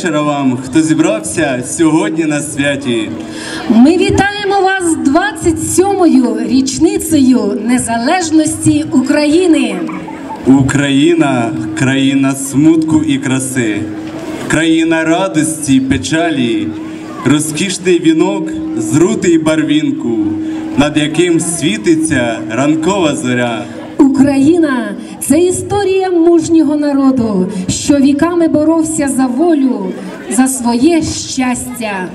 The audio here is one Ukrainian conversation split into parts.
вечора вам, хто зібрався сьогодні на святі. Ми вітаємо вас з 27-ю річницею незалежності України. Україна країна смутку і краси. країна радості й печалі, розкішний вінок з рути й барвінку, над яким світиться ранкова зоря. Україна це історія мужнього народу, що віками боровся за волю, за своє щастя.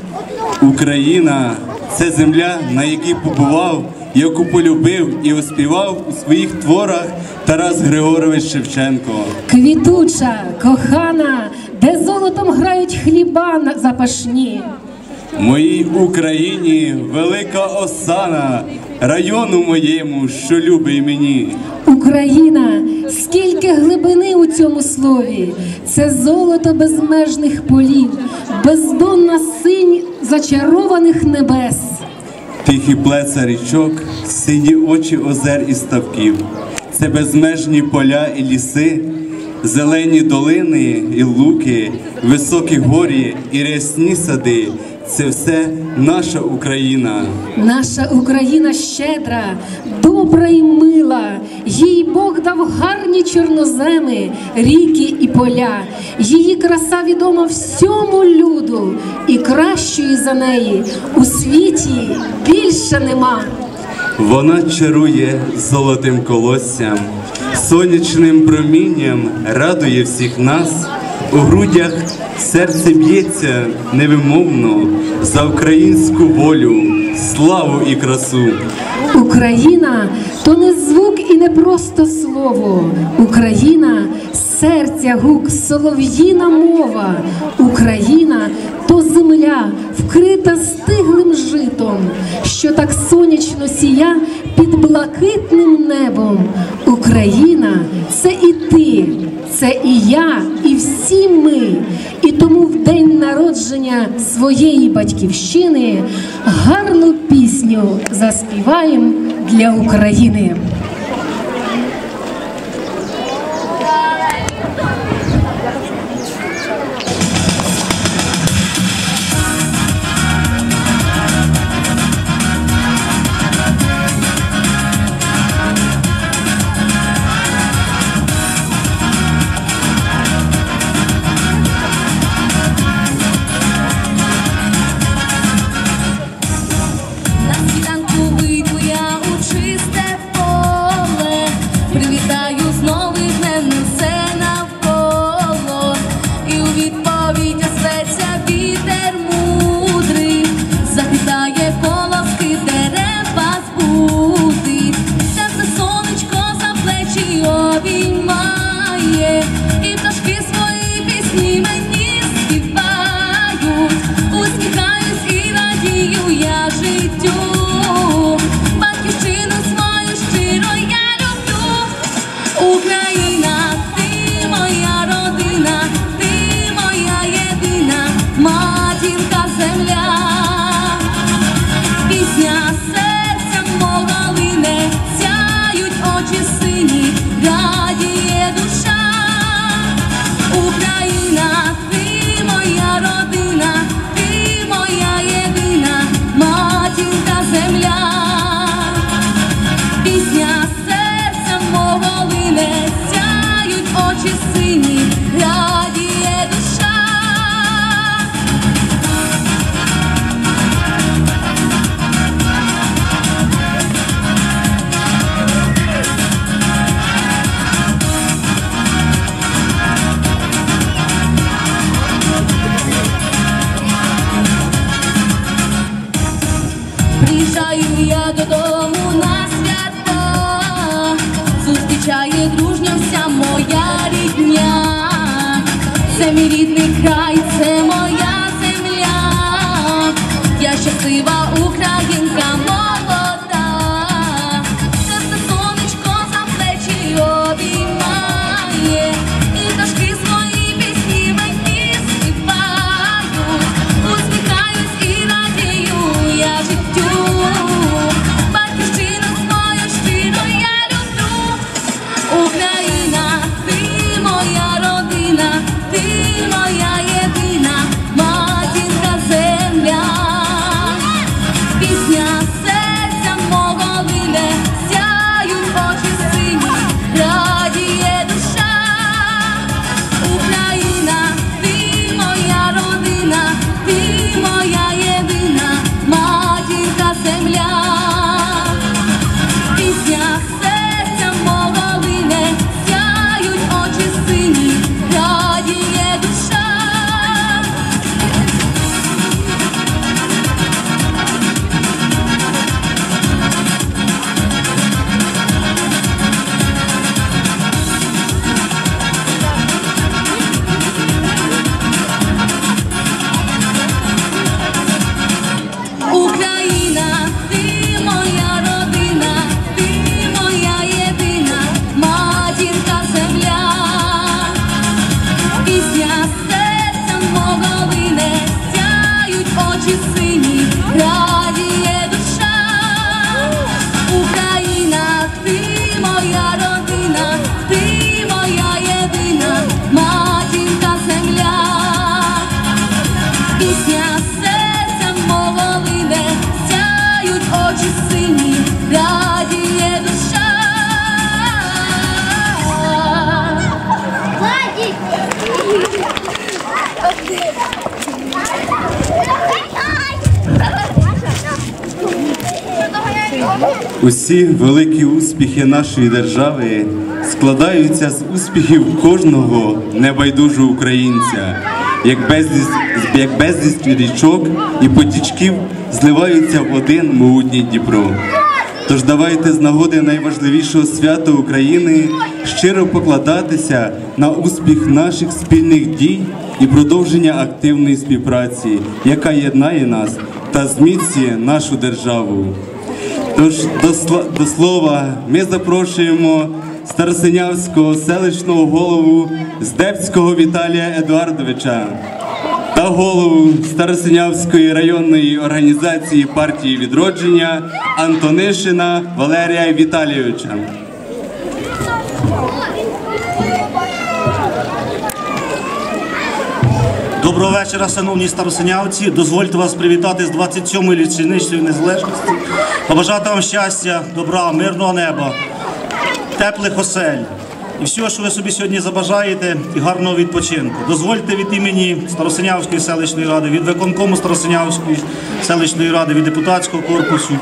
Україна це земля, на якій побував, яку полюбив і оспівав у своїх творах Тарас Григорович Шевченко. Квітуча, кохана, де золотом грають хліба запашні. Моїй Україні велика осана, району моєму, що любий мені. Україна, скільки глибини у цьому слові, це золото безмежних полів, бездонна синь зачарованих небес. Тихі плеса річок, сині очі озер і ставків. Це безмежні поля і ліси, зелені долини і луки, високі горі і рясні сади. Це все наша Україна. Наша Україна щедра, добра і мила, їй Бог дав гарні чорноземи, ріки і поля. Її краса відома всьому люду, і кращої за неї у світі більше нема. Вона чарує золотим колоссям, сонячним промінням радує всіх нас. У грудях серце б'ється невимовно за українську волю, славу і красу. Україна то не звук і не просто слово. Україна серця гук, солов'їна мова. Україна то земля, вкрита стиглим житом, що так сонячно сія під блакитним небом. Україна це і ти, це і я, і всі ми. І тому в день народження своєї батьківщини гарну пісню заспіваємо для України. Усі великі успіхи нашої держави складаються з успіхів кожного небайдужого українця, як безліч, як безліч річок і потічків зливаються в один могутній Дніпро. Тож давайте з нагоди найважливішого свята України щиро покладатися на успіх наших спільних дій і продовження активної співпраці, яка єднає нас та зміцнює нашу державу. Тож до, слова ми запрошуємо Старосинявського селищного голову Здебського Віталія Едуардовича та голову Старосинявської районної організації партії відродження Антонишина Валерія Віталійовича. Доброго вечора, шановні старосинявці. Дозвольте вас привітати з 27-ї річницею незалежності. Побажати вам щастя, добра, мирного неба, теплих осель. І все, що ви собі сьогодні забажаєте, і гарного відпочинку. Дозвольте від імені Старосинявської селищної ради, від виконкому Старосинявської селищної ради, від депутатського корпусу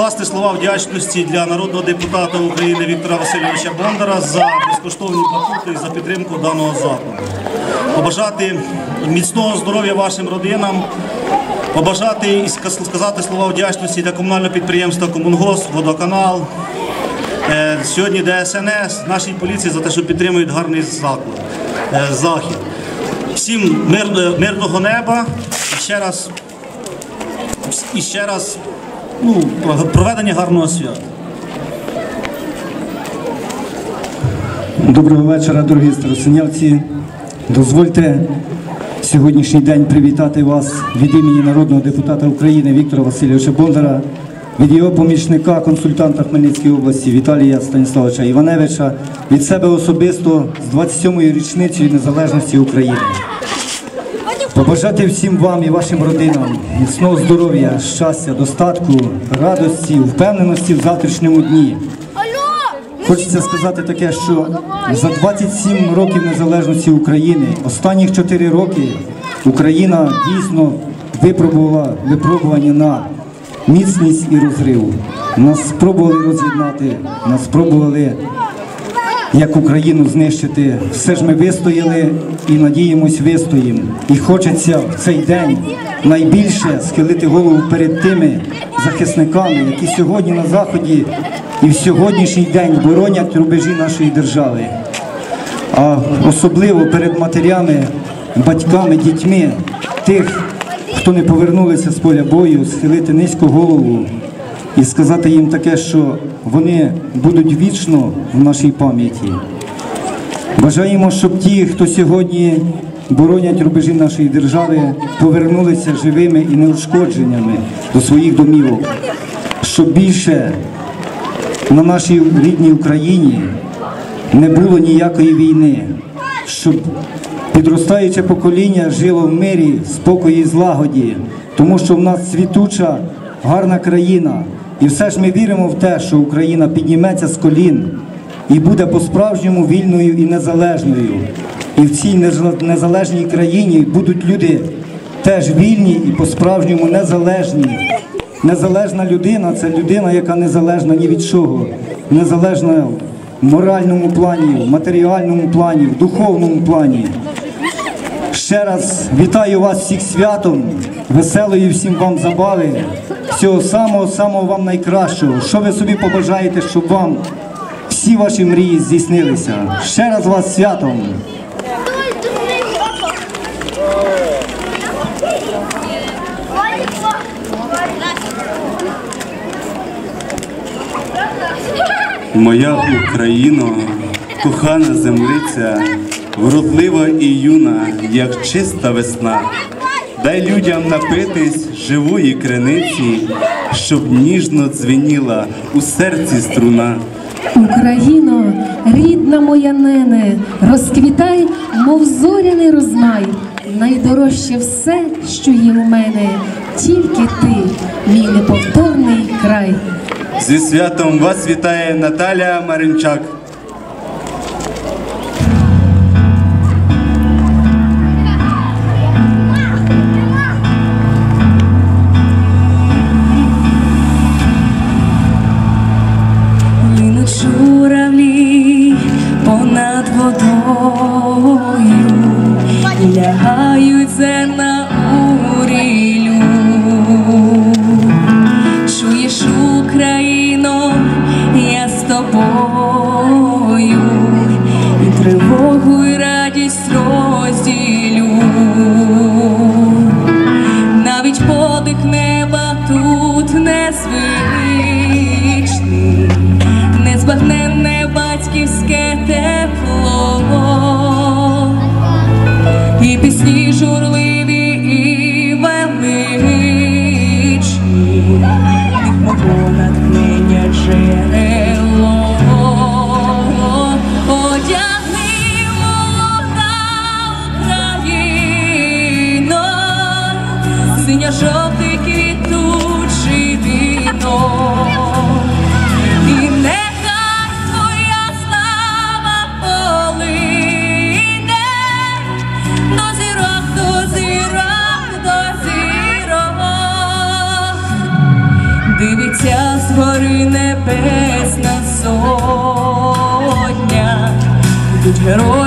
скласти слова вдячності для народного депутата України Віктора Васильовича Бондара за безкоштовні покупки і за підтримку даного закладу. Побажати міцного здоров'я вашим родинам, побажати і сказати слова вдячності для комунального підприємства Комунгос, водоканал. Е, Сьогодні ДСНС, нашій поліції за те, що підтримують гарний заклад, е, захід. Всім мир- мирного неба і ще раз і ще раз ну, проведення гарного свята. Доброго вечора, дорогі старосинявці. Дозвольте сьогоднішній день привітати вас від імені народного депутата України Віктора Васильовича Бондара, від його помічника, консультанта Хмельницької області Віталія Станіславовича Іваневича, від себе особисто з 27-ю річницею незалежності України. Побажати всім вам і вашим родинам міцного здоров'я, щастя, достатку, радості, впевненості в завтрашньому дні. Хочеться сказати таке, що за 27 років незалежності України, останніх 4 роки Україна дійсно випробувала випробування на міцність і розрив. Нас спробували роз'єднати, нас спробували як Україну знищити. Все ж ми вистояли і надіємось вистоїмо. І хочеться в цей день найбільше схилити голову перед тими захисниками, які сьогодні на заході і в сьогоднішній день боронять рубежі нашої держави. А особливо перед матерями, батьками, дітьми тих, хто не повернулися з поля бою, схилити низько голову і сказати їм таке, що вони будуть вічно в нашій пам'яті. Бажаємо, щоб ті, хто сьогодні боронять рубежі нашої держави, повернулися живими і неушкодженнями до своїх домівок, щоб більше на нашій рідній Україні не було ніякої війни, щоб підростаюче покоління жило в мирі, спокої і злагоді, тому що в нас світуча, гарна країна. І все ж ми віримо в те, що Україна підніметься з колін і буде по-справжньому вільною і незалежною. І в цій незалежній країні будуть люди теж вільні і по-справжньому незалежні. Незалежна людина це людина, яка незалежна ні від чого, незалежна в моральному плані, в матеріальному плані, в духовному плані. Ще раз вітаю вас всіх святом, веселої всім вам забави, всього самого самого вам найкращого. Що ви собі побажаєте, щоб вам всі ваші мрії здійснилися. Ще раз вас святом. Моя Україно, кохана землиця, вродлива і юна, як чиста весна. Дай людям напитись живої криниці, щоб ніжно дзвеніла у серці струна. Україно, рідна моя нене, розквітай, мов зоряний розмай. Найдорожче все, що є у мене, тільки ти, мій неповторний край. Зі святом вас вітає Наталя Маринчак. been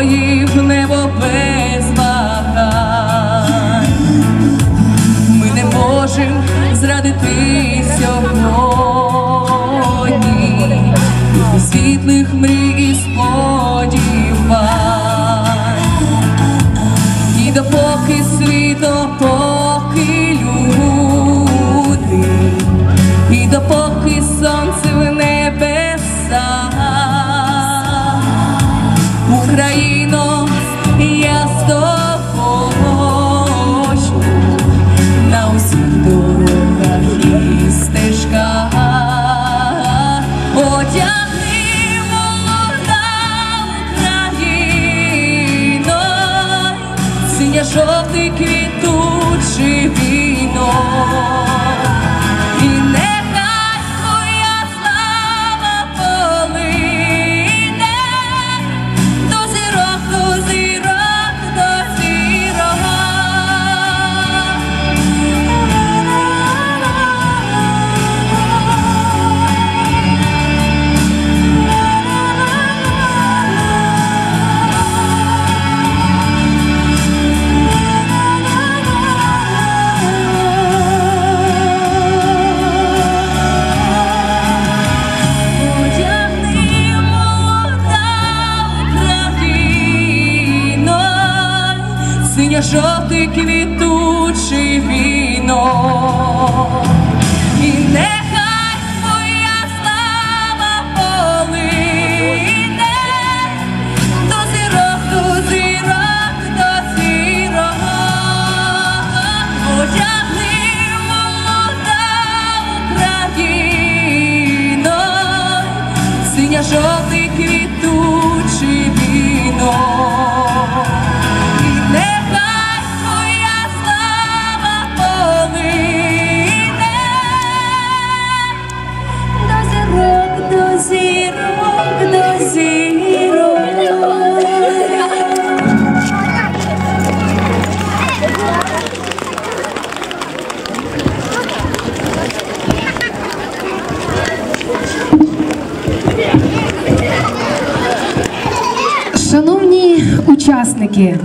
учасники,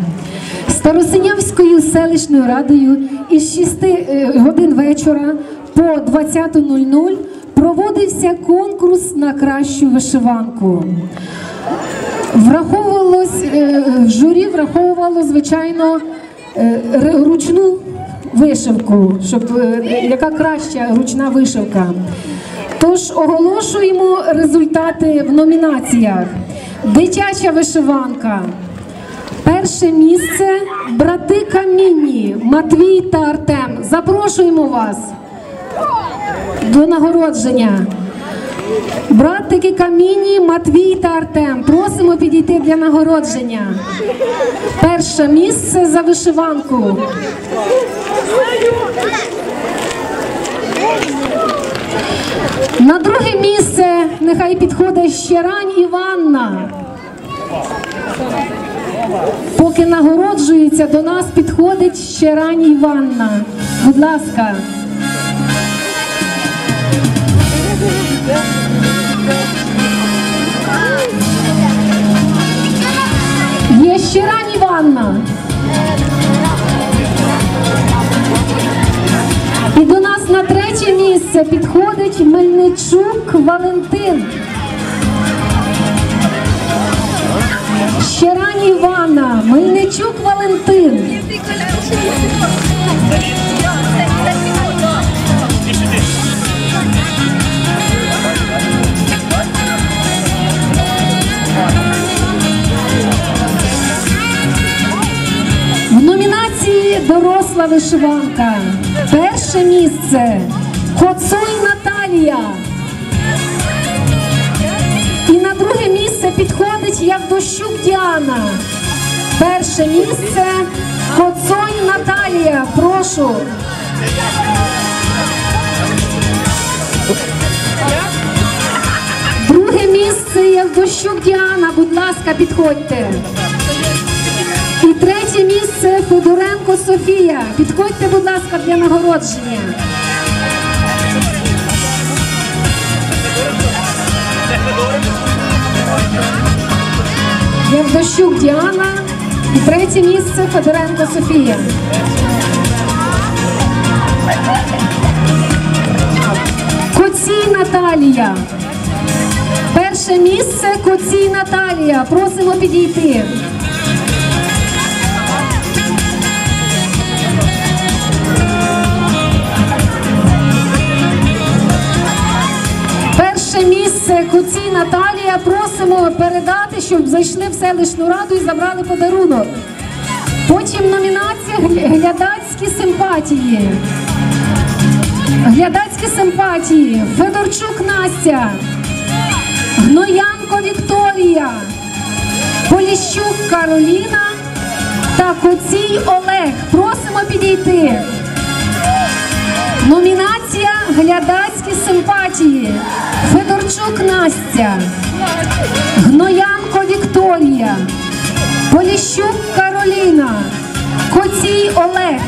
Старосинявською селищною радою із 6 е, годин вечора по 20.00 проводився конкурс на кращу вишиванку. Враховувалось, е, журі враховувало, звичайно, е, ручну вишивку, щоб яка краща ручна вишивка. Тож оголошуємо результати в номінаціях. Дитяча вишиванка. Перше місце брати Камінні, Матвій та Артем. Запрошуємо вас до нагородження. Братики Камінні, Матвій та Артем. Просимо підійти для нагородження. Перше місце за вишиванку. На друге місце нехай підходить Щерань Іванна. Поки нагороджується, до нас підходить Щерань Іванна. Будь ласка. Є Щерань Іванна. І до нас на третє місце підходить Мельничук Валентин. Щерань Івана, Мельничук Валентин. В номінації Доросла вишиванка. Перше місце Коцой Наталія. Підходить Явдощук Діана. Перше місце Коцой Наталія. Прошу. Друге місце Явдощук Діана. Будь ласка, підходьте. І третє місце Федоренко Софія. Підходьте, будь ласка, для нагородження. Євдощук Діана і третє місце Федоренко Софія. Коцій Наталія. Перше місце Коцій Наталія. Просимо підійти. Місце Куцій Наталія просимо передати, щоб зайшли в селищну раду і забрали подарунок. Потім номінація глядацькі симпатії. Глядацькі симпатії. Федорчук Настя, Гноянко Вікторія, Поліщук Кароліна та Коцій Олег. Просимо підійти. Номінація Глядацькі симпатії. Федорчук Настя, Гноянко Вікторія, Поліщук Кароліна, Коцій Олег.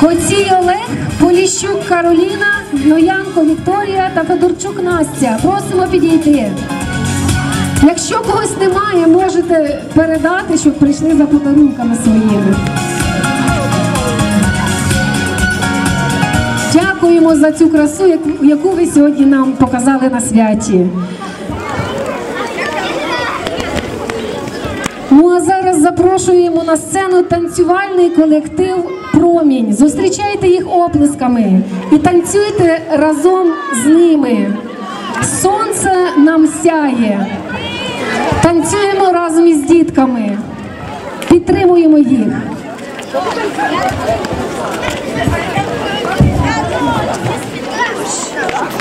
Коцій Олег, Поліщук Кароліна, Гноянко Вікторія та Федорчук Настя. Просимо підійти. Якщо когось немає, можете передати, щоб прийшли за подарунками своїми. Дякуємо за цю красу, яку- ви сьогодні нам показали на святі. Ну а зараз запрошуємо на сцену танцювальний колектив Промінь. Зустрічайте їх оплесками і танцюйте разом з ними. Сонце нам сяє. Танцюємо разом із дітками. Підтримуємо їх.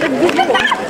Сонце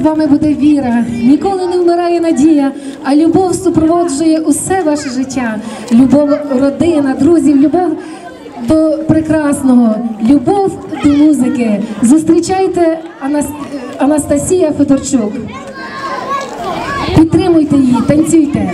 з вами буде віра, ніколи не вмирає надія, а любов супроводжує усе ваше життя. Любов родина, друзів, любов до прекрасного, любов до музики. Зустрічайте Анаст... Анастасія Федорчук. Підтримуйте її, танцюйте.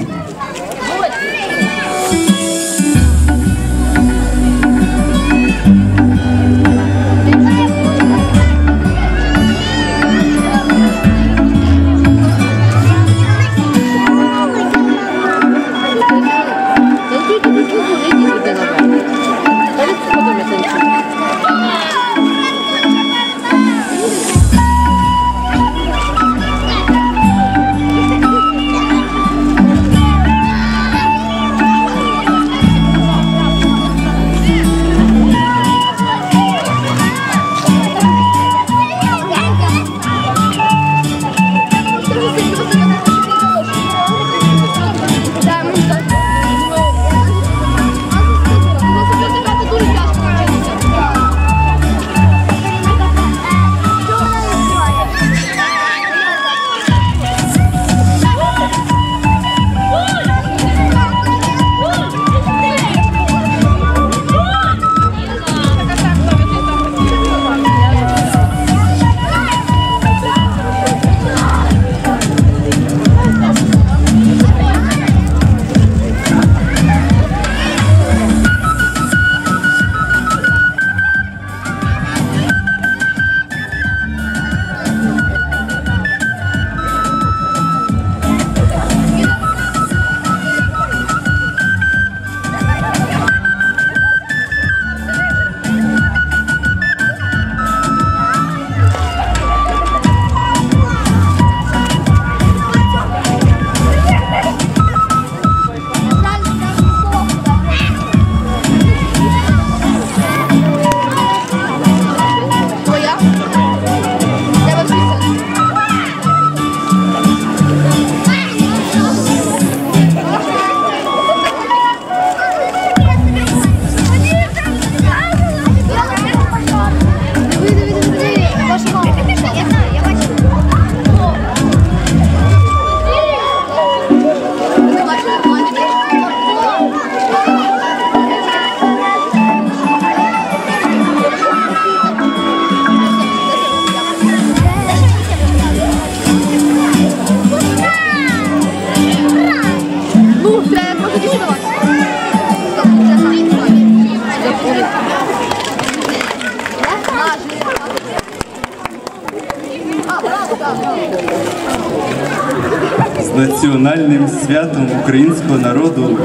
Святом українського народу,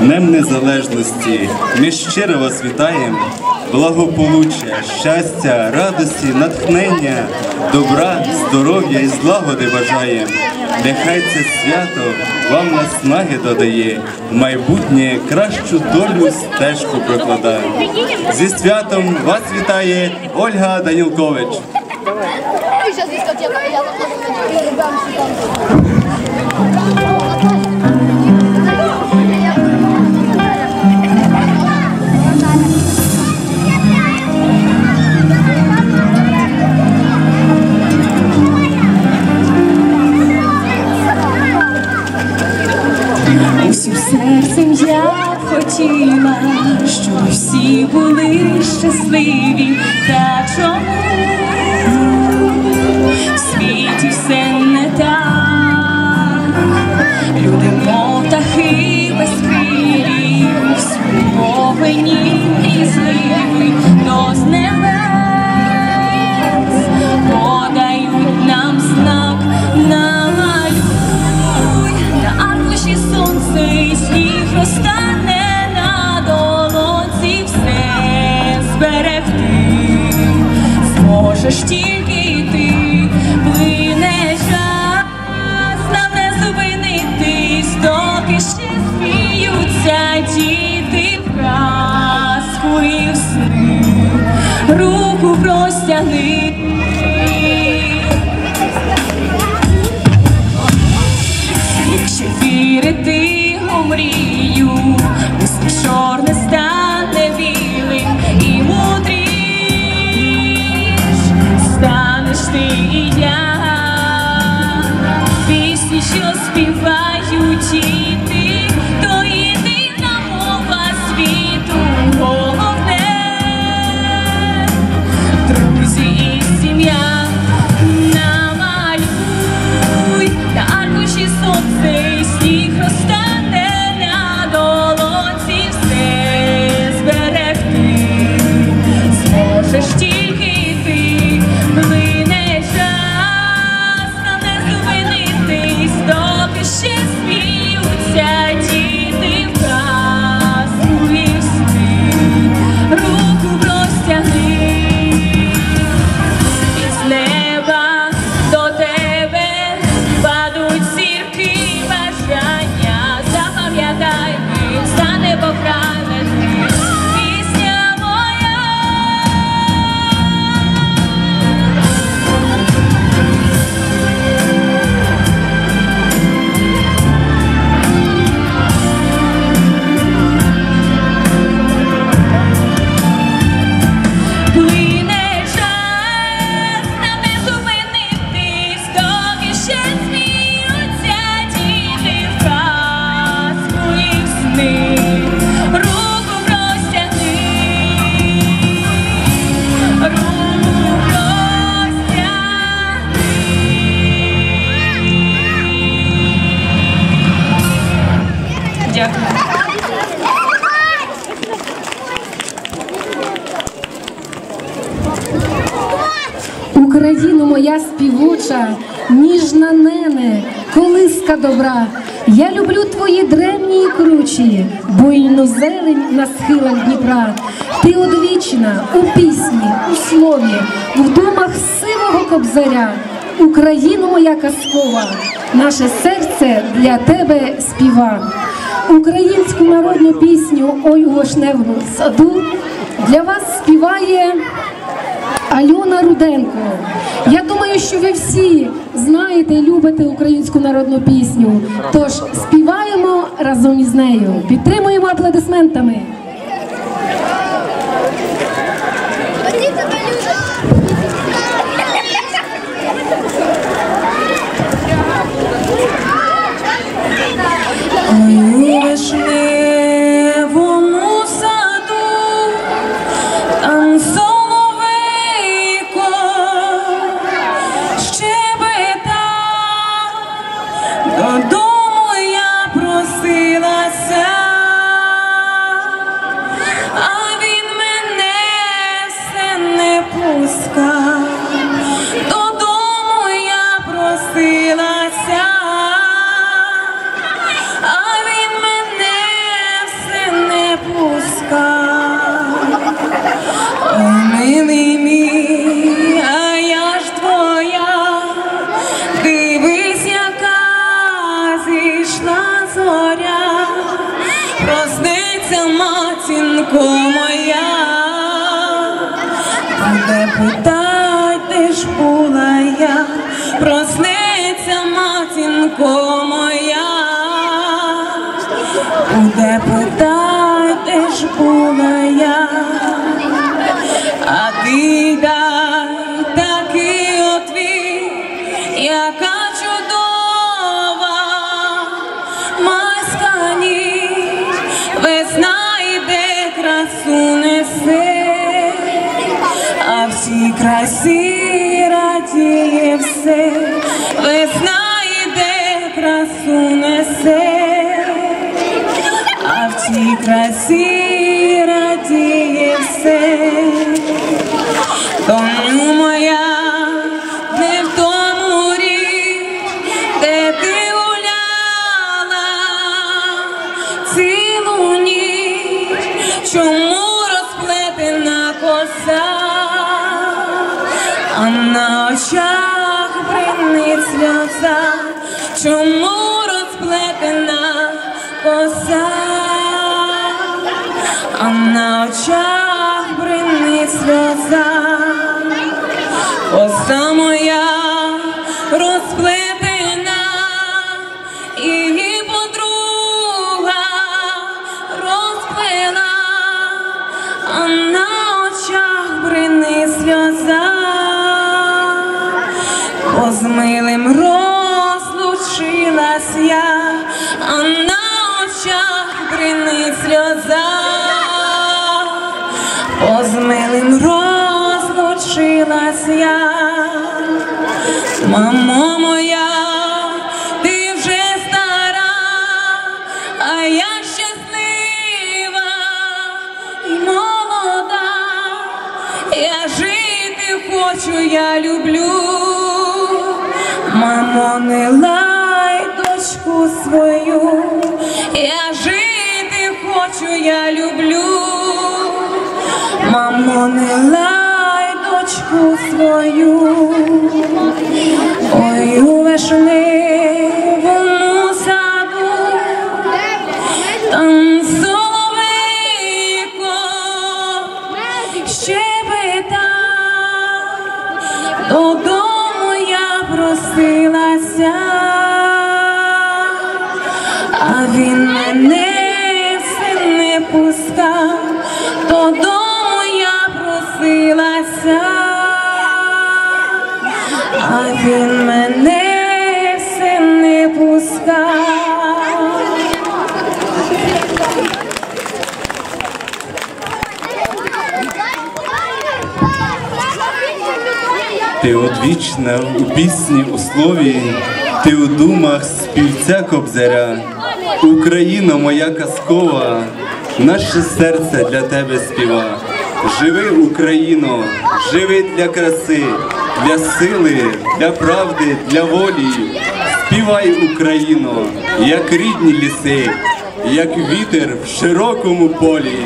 Днем Незалежності. Ми щиро вас вітаємо. Благополуччя, щастя, радості, натхнення, добра, здоров'я і злагоди бажаємо. Нехай це свято вам наснаги додає, майбутнє кращу долю стежку прокладає. Зі святом вас вітає Ольга Данілкович. хотіла, щоб всі були щасливі, та чому в світі все не так, люди мов птахи безкриві, сповені. Моя співоча, ніжна нене, колиска добра. Я люблю твої древні і кручі, буйну зелень на схилах Дніпра. Ти одвічна у пісні, у слові, в думах сивого кобзаря. Україно моя казкова, наше серце для тебе співа. Українську народну пісню Ой у саду для вас співає. Альона Руденко. Я думаю, що ви всі знаєте і любите українську народну пісню. Тож співаємо разом із нею. Підтримуємо аплодисментами. Ой, буде питать, де ж була я, а ти дай такий отвіт, яка чудова майська ніч, весна йде, красу несе, а всій красі радіє все, в Мамо моя, ти вже стара, а я щаслива і молода, я жити хочу, я люблю, мамо, не лай дочку свою, я жити хочу, я люблю, мамо, не лай дочку свою, ой у вишнивому саду, там соловейко щебета, додому я просилася, а він мене. Ти одвічна у пісні, у слові, ти у думах співця кобзаря, Україна моя казкова, наше серце для тебе співа. Живи, Україно, живи для краси, для сили, для правди, для волі. Співай, Україно, як рідні ліси, як вітер в широкому полі.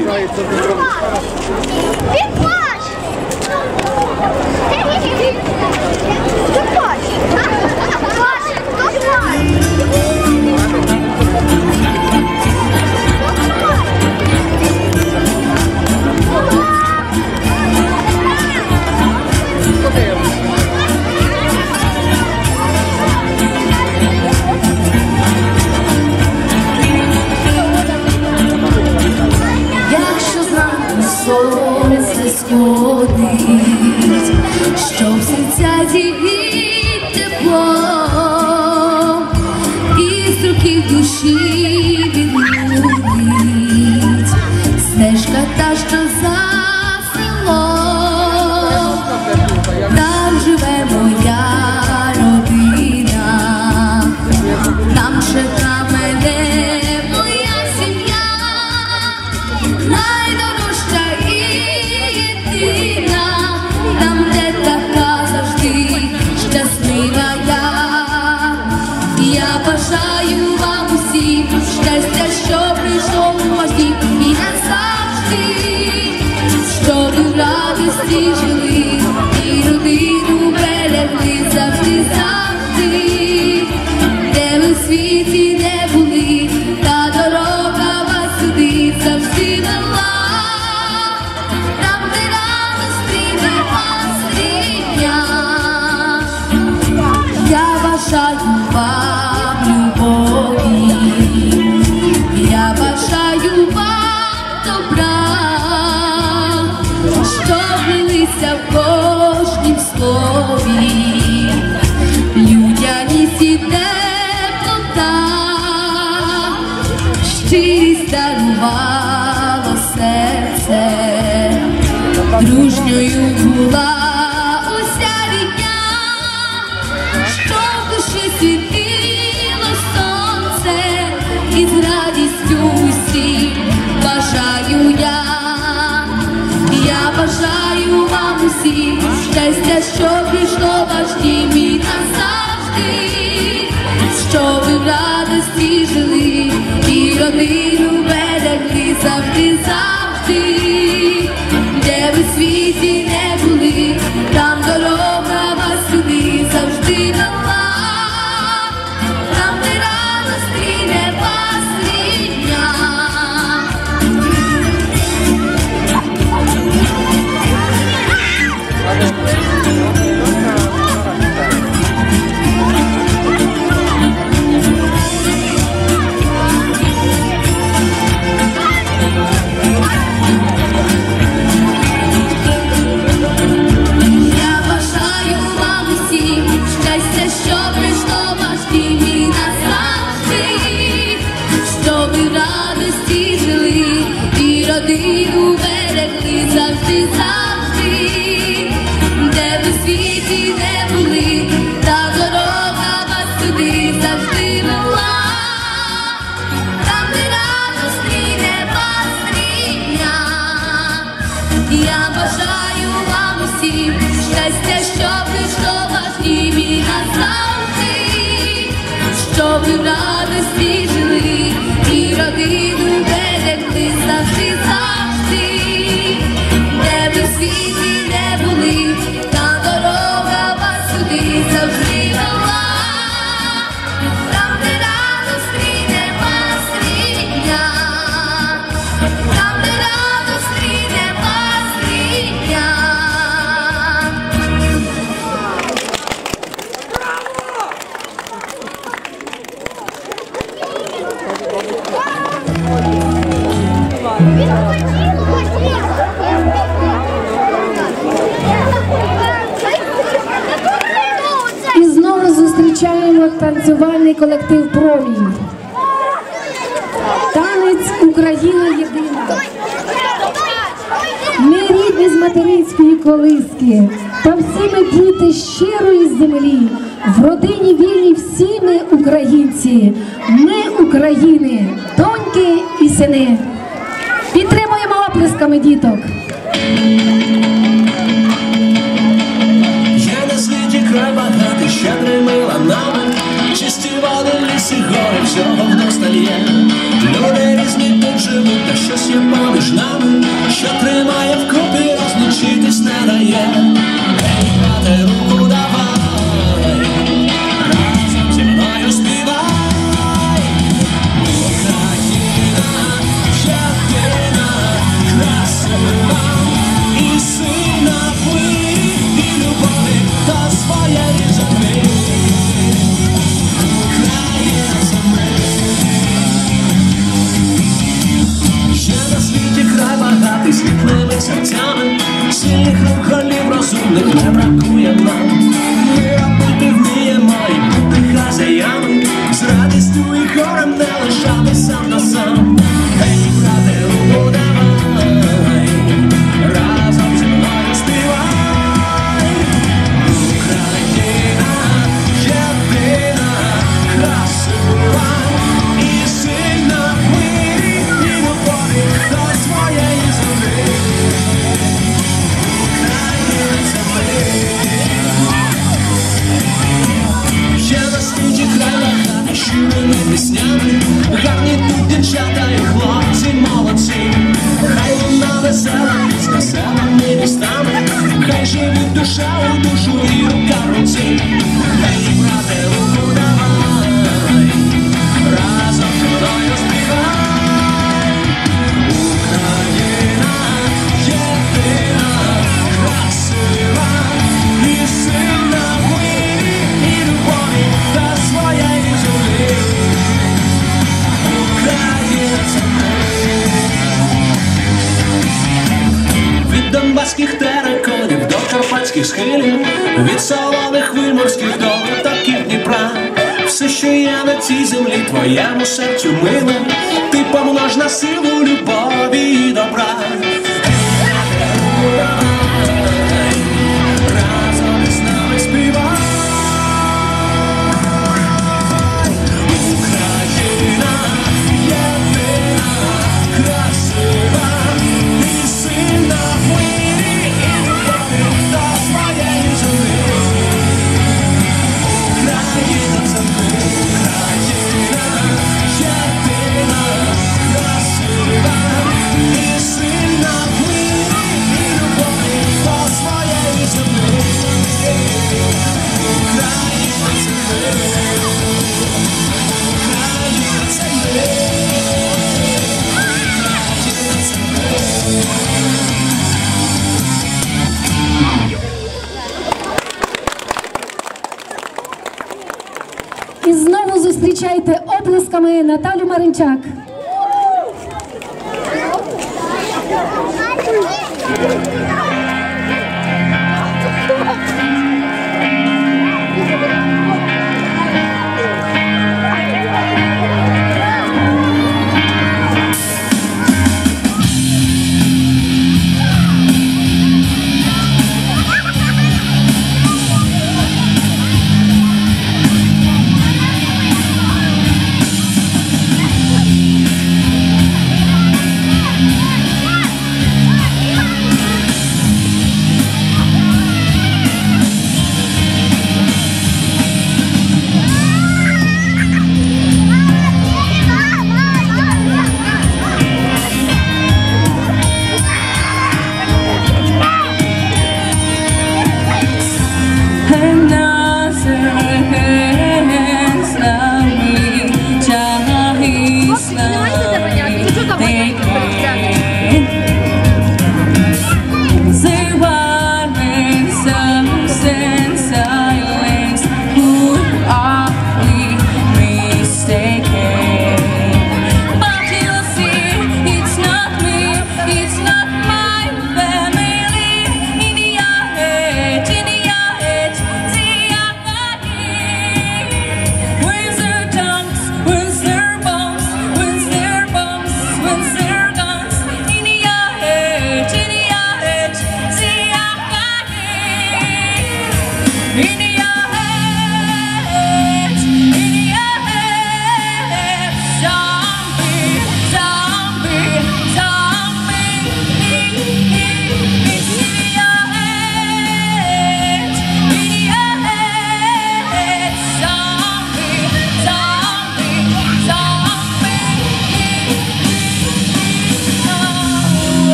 the love.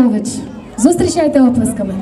Ольга Зустрічайте оплесками.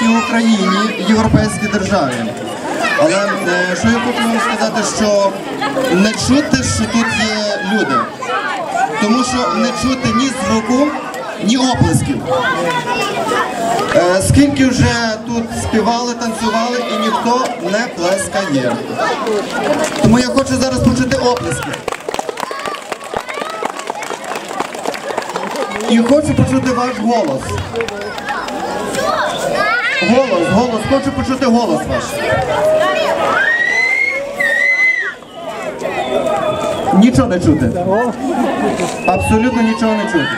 Великій Україні, європейській державі. Але е, що я хочу вам сказати, що не чути, що тут є люди. Тому що не чути ні звуку, ні оплесків. Е, Скільки вже тут співали, танцювали і ніхто не плескає. Тому я хочу зараз почути оплески. І хочу почути ваш голос. Голос, голос, хочу почути голос ваш. Нічого не чути. Абсолютно нічого не чути.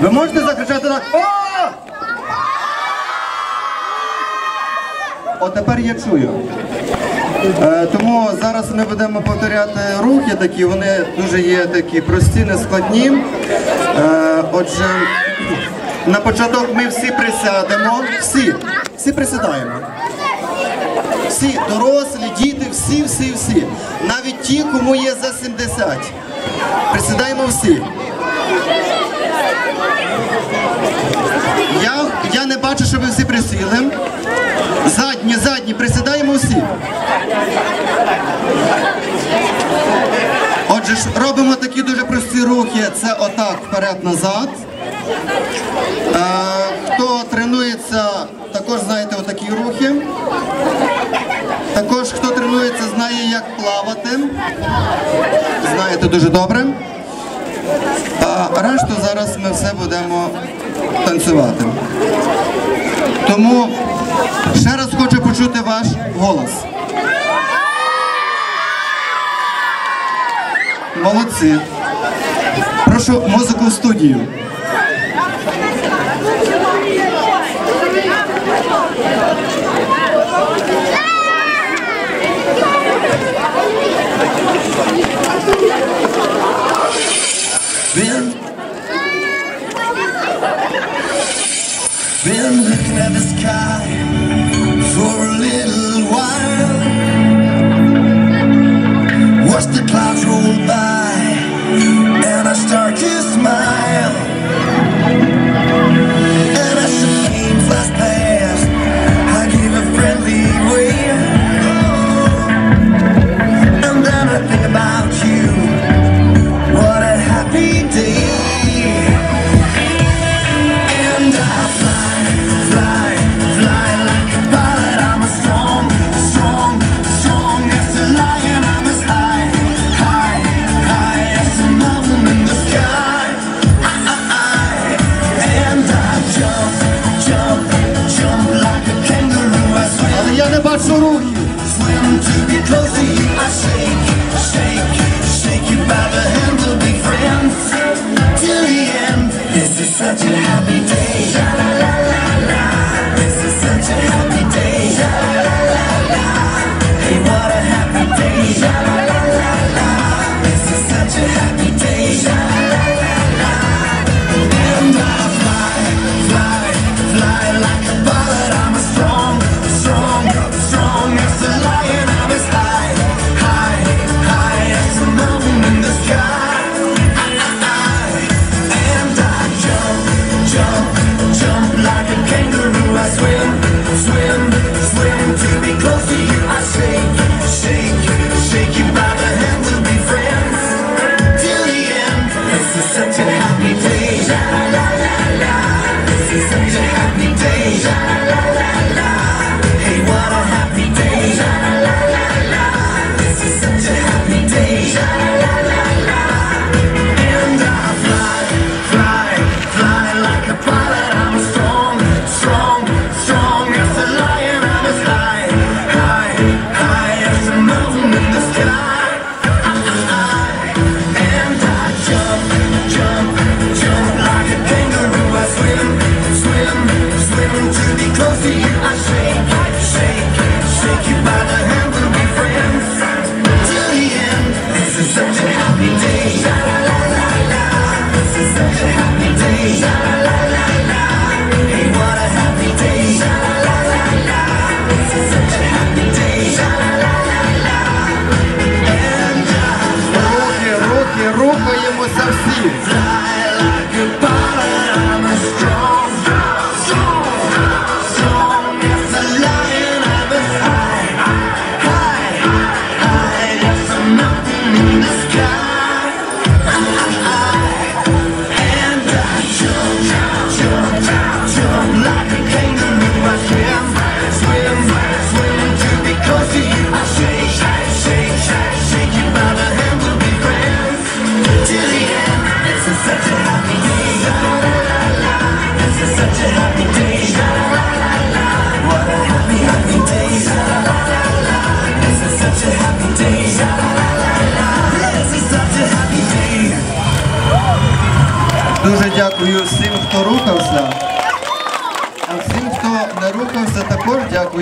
Ви можете закричати так. О! Тепер я чую. Е, тому зараз ми будемо повторяти рухи такі, вони дуже є такі прості, нескладні. Е, отже, на початок ми всі присядемо. Всі, всі присідаємо. Всі, дорослі, діти, всі, всі, всі. Навіть ті, кому є за 70. Присідаємо всі. Я, я не бачу, що ви всі присіли. Задні, задні, присідаємо всі. Отже, робимо такі дуже прості рухи. Це отак, вперед-назад. Е, хто тренується, також знаєте отакі рухи. Також хто тренується, знає, як плавати. Знаєте дуже добре. А решту зараз ми все будемо танцювати. Тому ще раз хочу почути ваш голос. Молодці. Прошу музику в студію. Been looking at the sky for a little while. Watch the clouds roll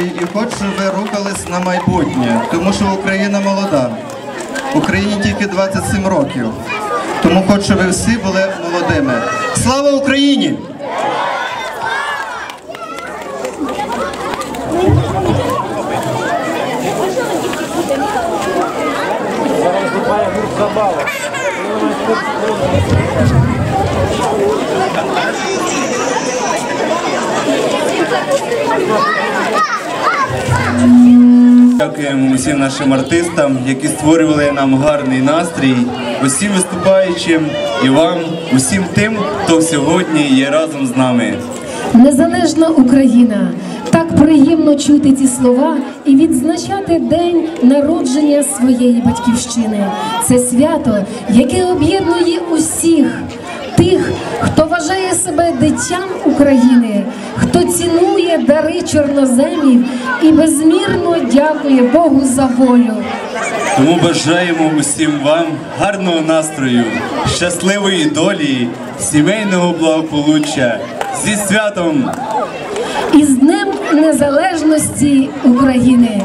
і хочу, щоб ви рухались на майбутнє, тому що Україна молода. Україні тільки 27 років. Тому хочу, щоб ви всі були молодими. Слава Україні! Дякуємо усім нашим артистам, які створювали нам гарний настрій, усім виступаючим і вам, усім тим, хто сьогодні є разом з нами. Незалежна Україна. Так приємно чути ці слова і відзначати день народження своєї батьківщини. Це свято, яке об'єднує усіх тих, хто вважає себе дитям України, хто цінує дари чорноземів і безмірно дякує Богу за волю. Тому бажаємо усім вам гарного настрою, щасливої долі, сімейного благополуччя зі святом! і з Днем Незалежності України